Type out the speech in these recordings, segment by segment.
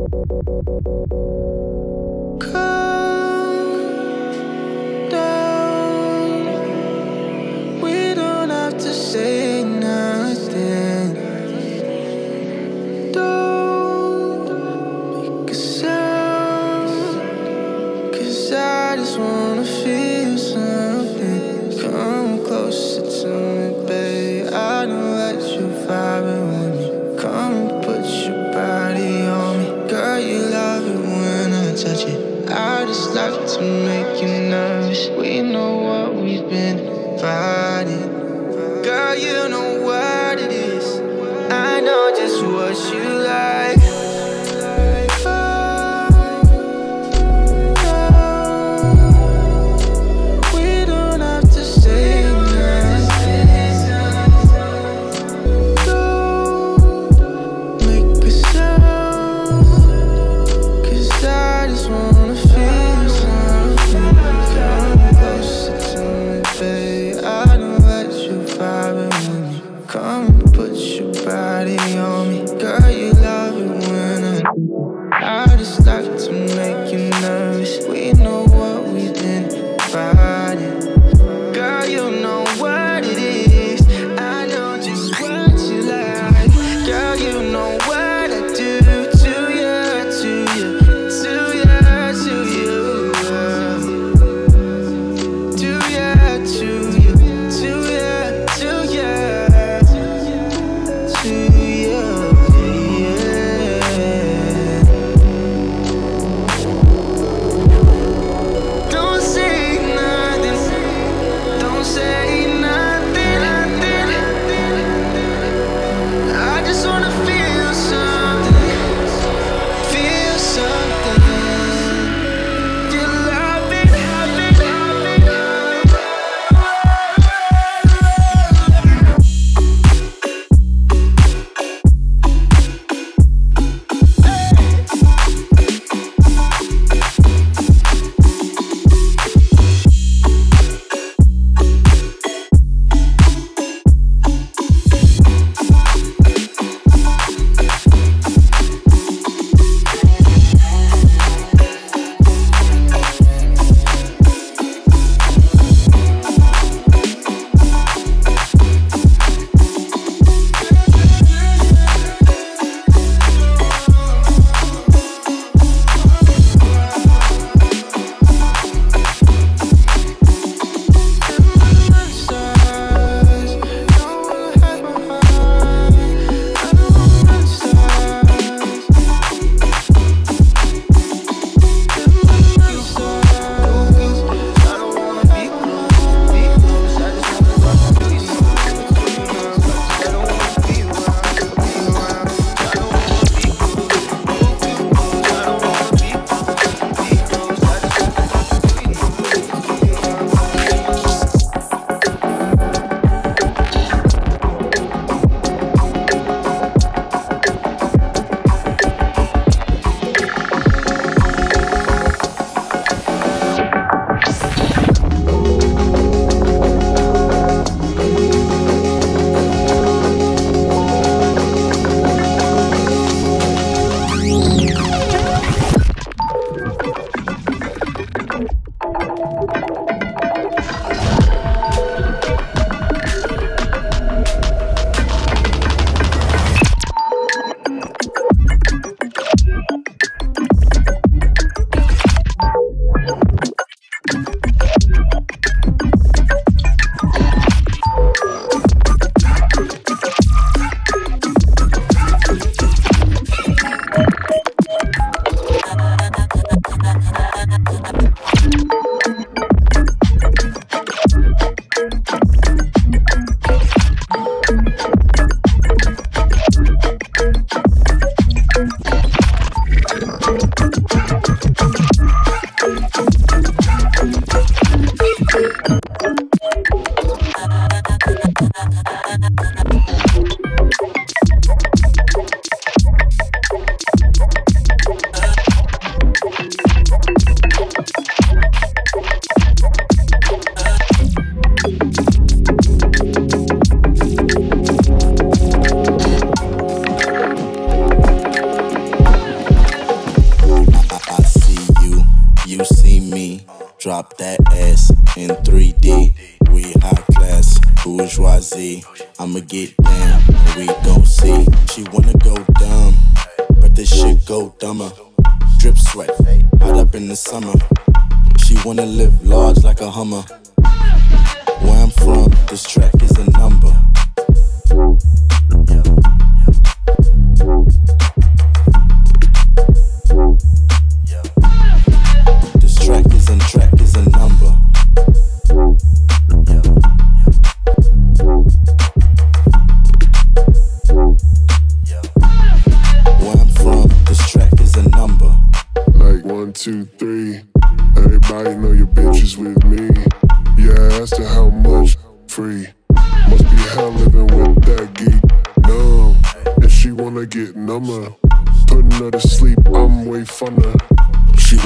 Come closer to me, babe. I know that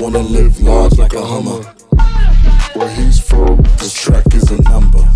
wanna live large like a Hummer. Where he's from, this track is a number.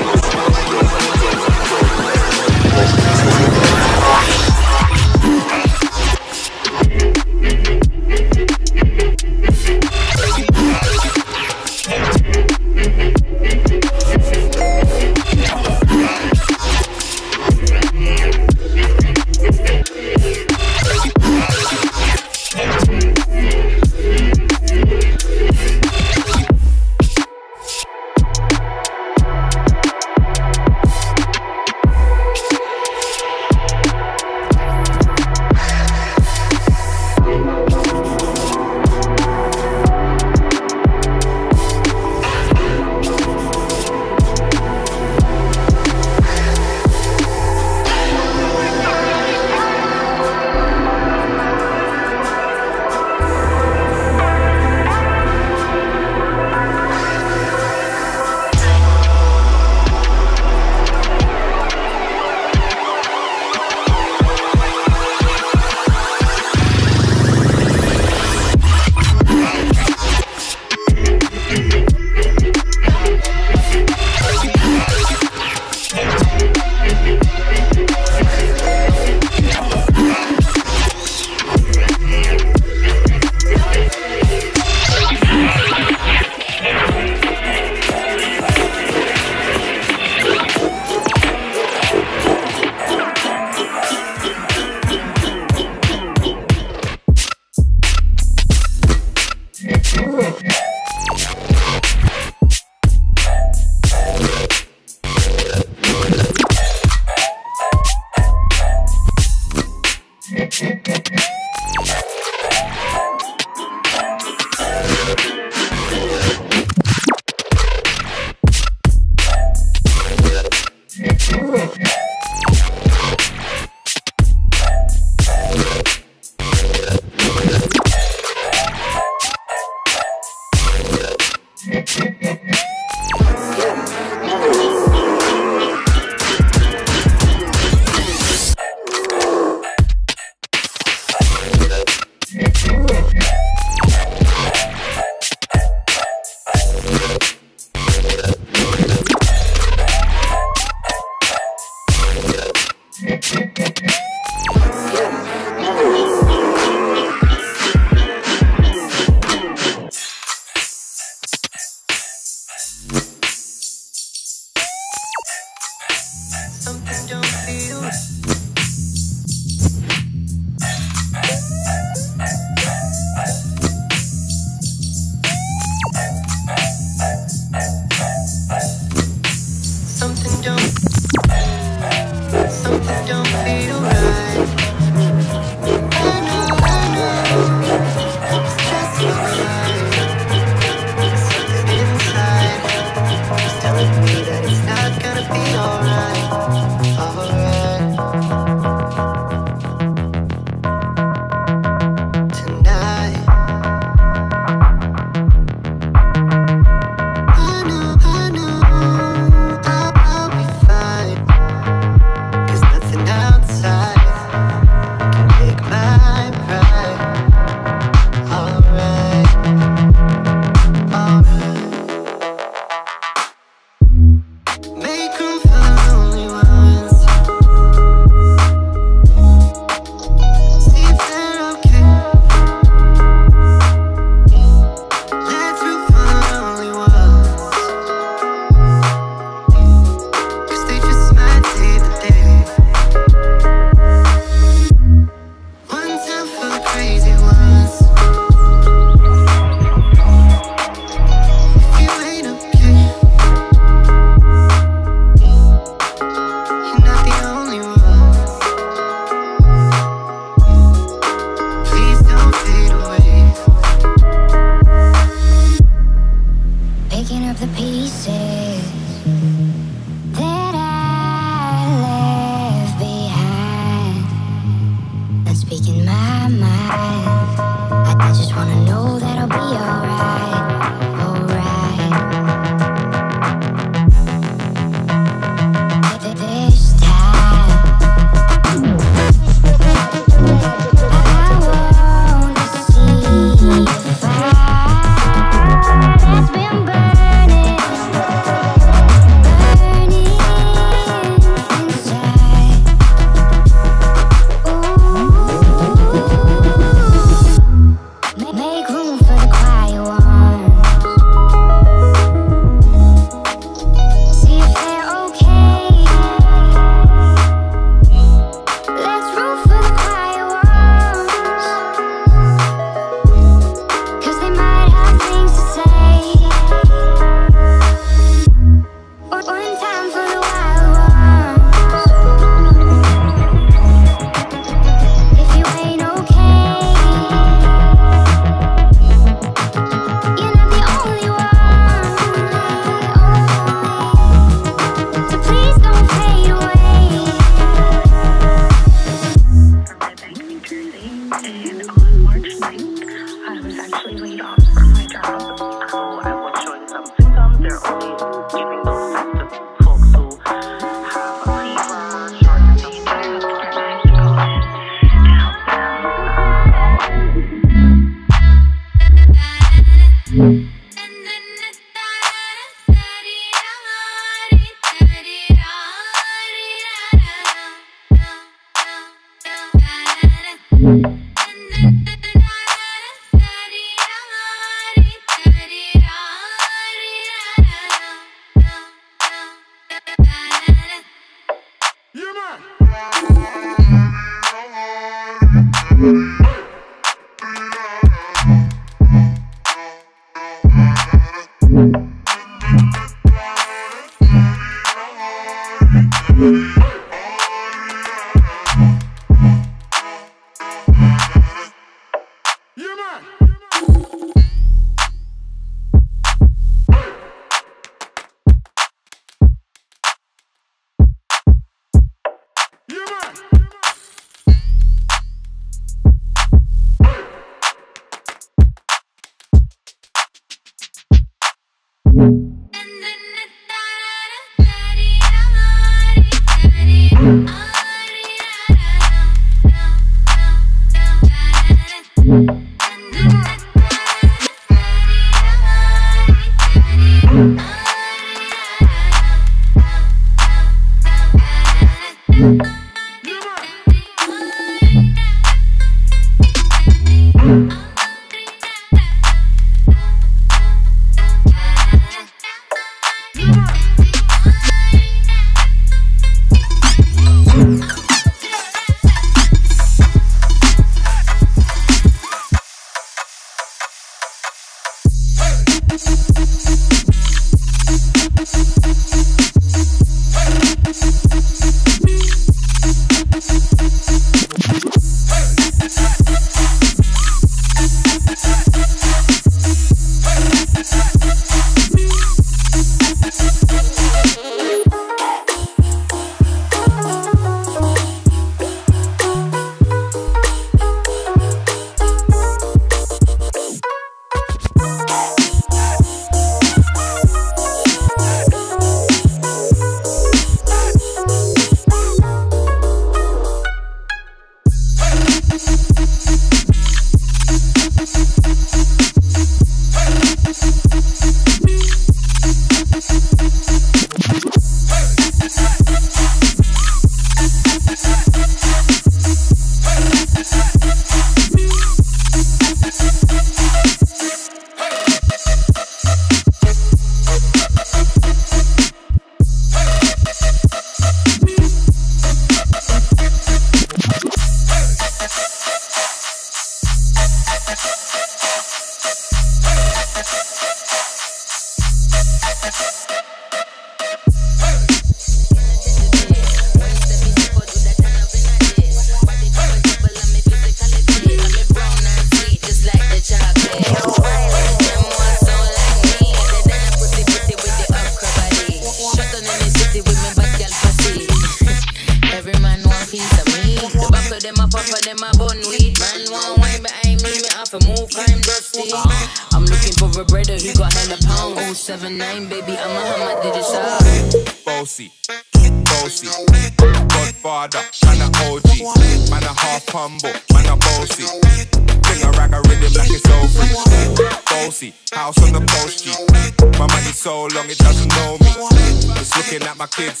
kids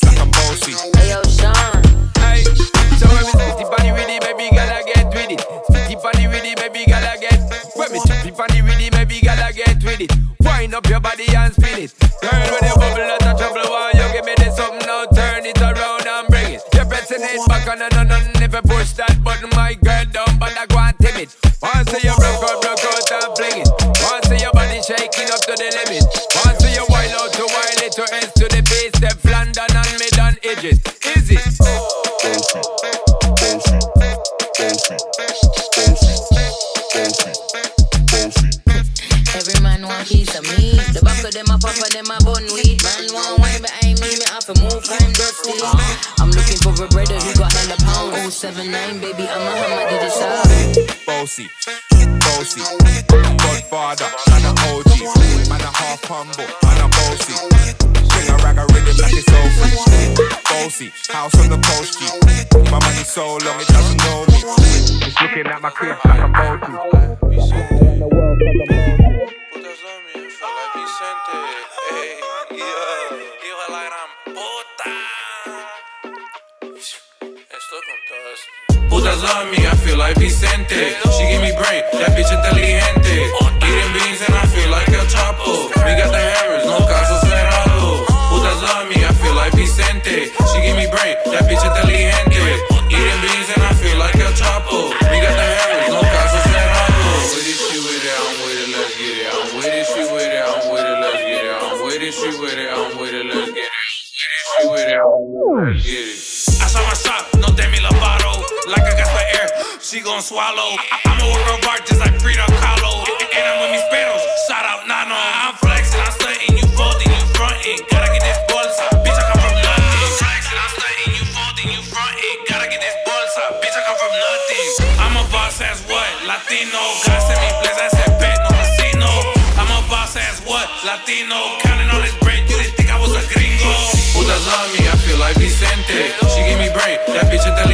harder. Man a OG, man a half humble, man a bossy. Bring a rag a rhythm like it's old free. Bossy, house on the post G. My money so long it doesn't know me. It's looking at my crib like I'm bossy. Putas love me, I feel like Vicente. She give me brain, that bitch intelligent. give me brain. That bitch inteligente. Eating beans and I feel like El Chapo. We got the Harris, no casos at all. With it, she with it, I'm with it, let's get it. I'm with it, she with it, I'm with it, let's get it. I'm with it, she with it, I'm with it, let's get it. I'm with it, she with it, I'm with it, let's get it. I saw my shot, no Demi Lovato. Like I got the air, she gon' swallow. I- I'm a She give me brain. That bitch at the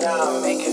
now, make it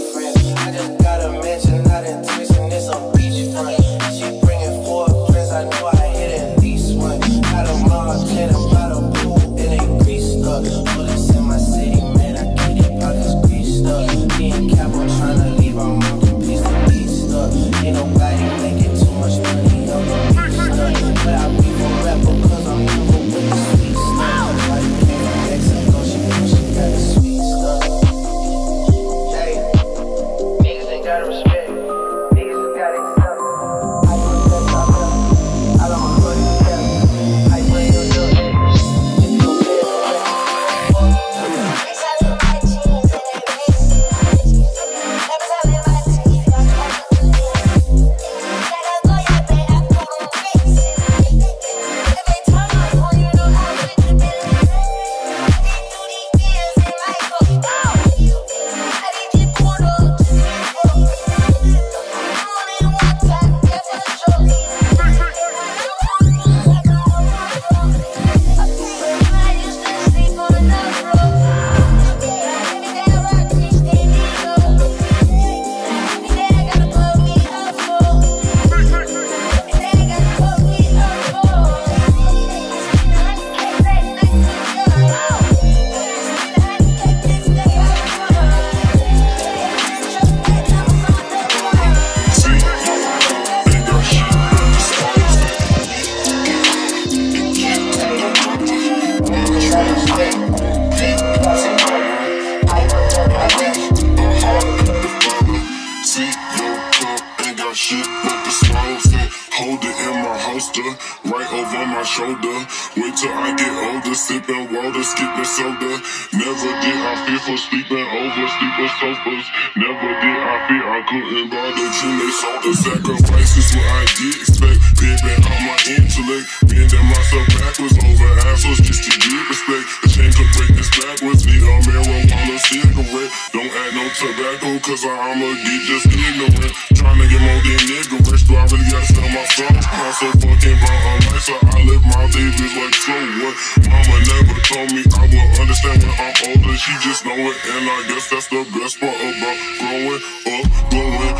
over my shoulder. Wait till I get older, sipping water, skipping soda. Never did I fear for sleeping over sleeping sofas. Never did I fear I couldn't bother to make The Sacrifices what I did expect. Pimping out my intellect, bending myself backwards over assholes just to get respect. The chain could break this backwards. Need a marijuana cigarette. Don't add no tobacco, cause I'ma get just ignorant. Trying to get more than nigga rich, do I really gotta sell my soul? I'm so fucking brown, I'm so I live my babies like so what? Mama never told me I will understand when I'm older. She just know it, and I guess that's the best part about growing up, growing up.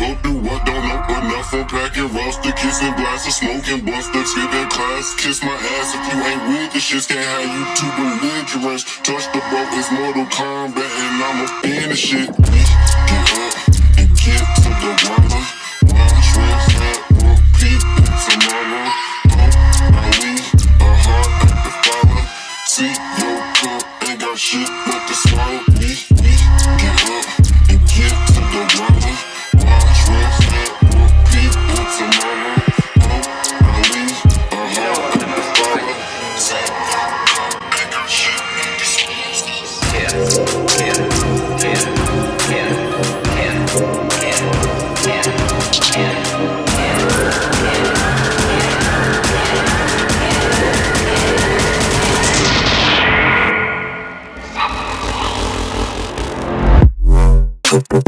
Go through what don't know enough for packing roster, kissing glasses, smoking blunts, skipping class. Kiss my ass if you ain't with the shits, can't have you too belligerent. Touch the boat, it's Mortal Kombat, and I'ma finish it. Get up and get to the water. Do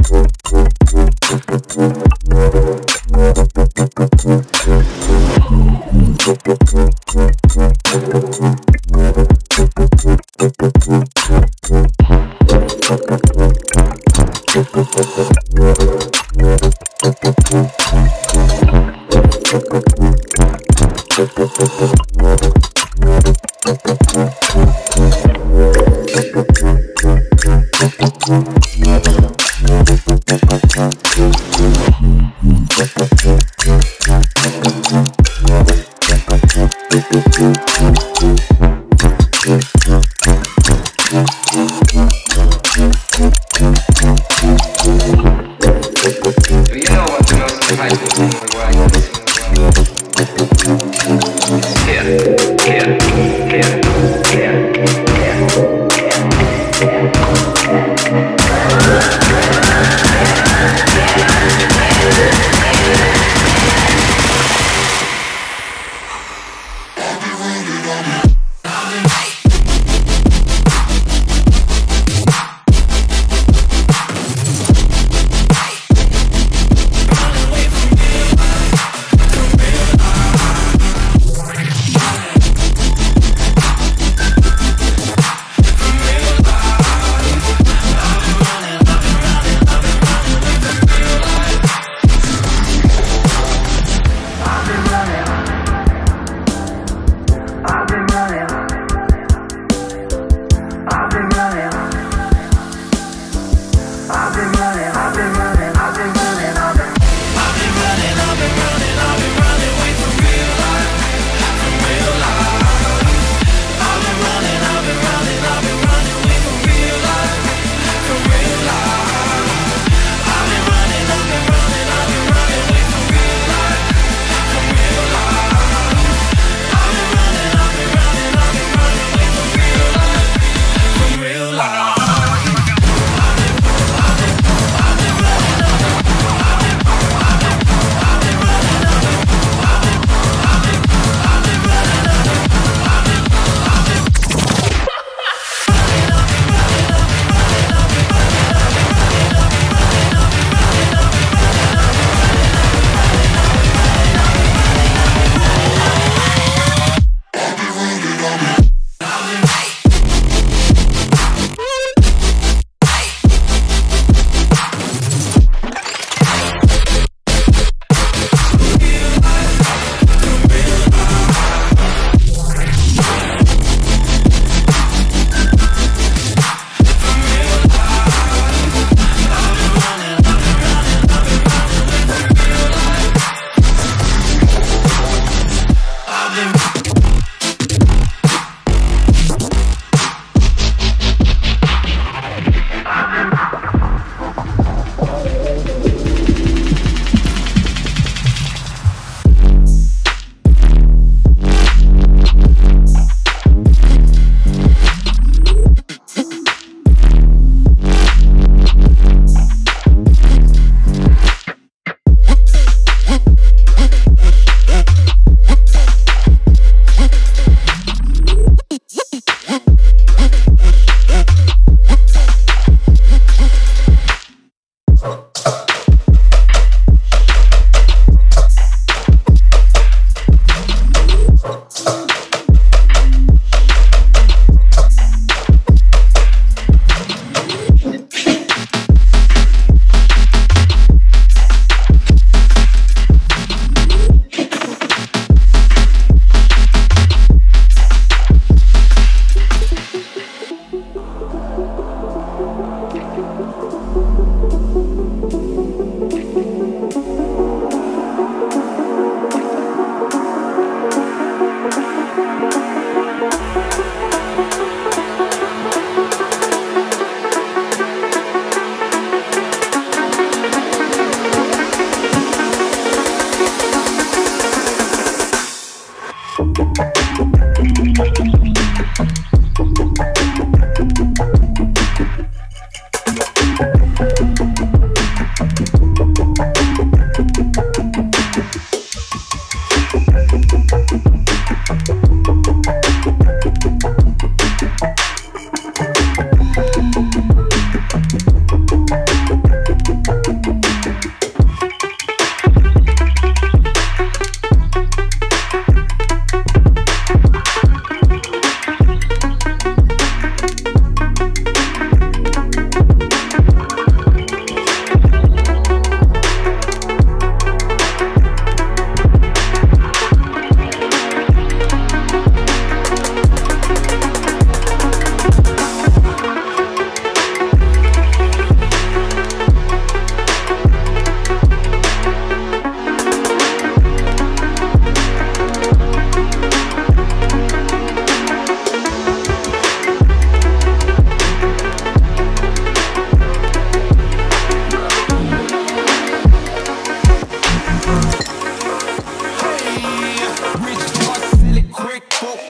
You